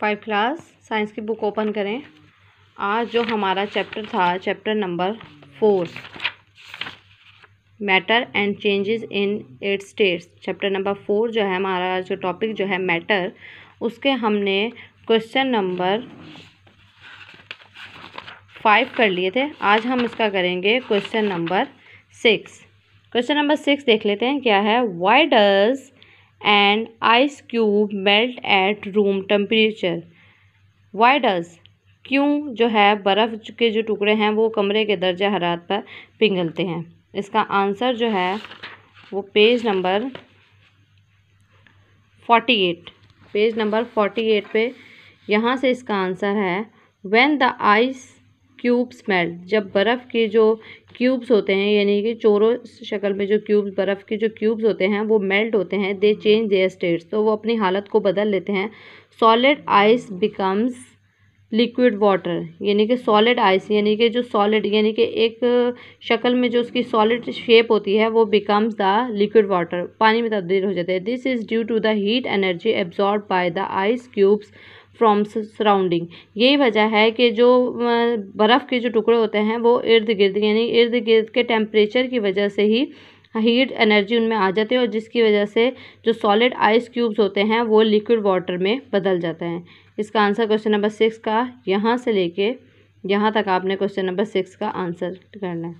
Five class science की book open करें। आज जो हमारा चैप्टर था chapter number four matter and changes in its states chapter number four जो है हमारा, जो टॉपिक जो है मैटर उसके हमने क्वेश्चन नंबर फाइव कर लिए थे। आज हम इसका करेंगे question number six question number six देख लेते हैं, क्या है? Why does an ice cube melt at room temperature why does क्यों जो है बर्फ़ के जो टुकड़े हैं वो कमरे के दर्जा हरारत पर पिघलते हैं? इसका आंसर जो है वो page number forty eight page number forty eight पे यहाँ से इसका आंसर है when the ice cubes melt जब बर्फ़ के जो क्यूब्स होते हैं, यानी कि चोरों शक्ल में जो क्यूब्स बर्फ़ के जो क्यूब्स होते हैं, वो मेल्ट होते हैं दे चेंज देयर स्टेट्स तो वो अपनी हालत को बदल लेते हैं। Solid ice becomes liquid water यानी कि सॉलिड आइस यानी कि जो सॉलिड यानी कि एक शक्ल में जो उसकी सॉलिड शेप होती है, वो बिकम्स द लिक्विड वाटर पानी में तब्दील हो जाते हैं। This is due to the heat energy absorb by the ice cubes from surrounding यही वजह है कि जो बर्फ़ के जो टुकड़े होते हैं, वो इर्द गिर्द, यानी इर्द गिर्द के टेम्परेचर की वजह से ही हीट एनर्जी उनमें आ जाती है और जिसकी वजह से जो सॉलिड आइस क्यूब्स होते हैं, वो लिक्विड वाटर में बदल जाते हैं। इसका आंसर क्वेश्चन नंबर सिक्स का यहाँ से लेके यहाँ तक आपने क्वेश्चन नंबर सिक्स का आंसर करना है।